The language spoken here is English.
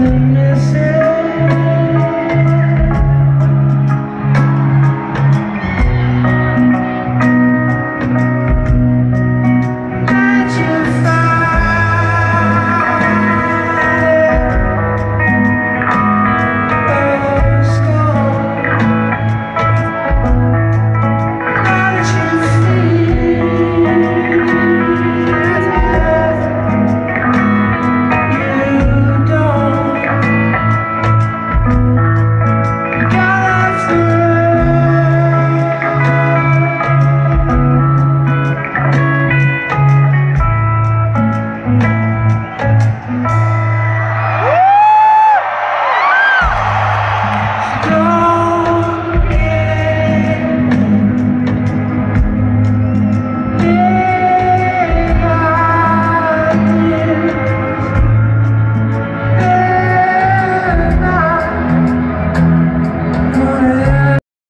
no.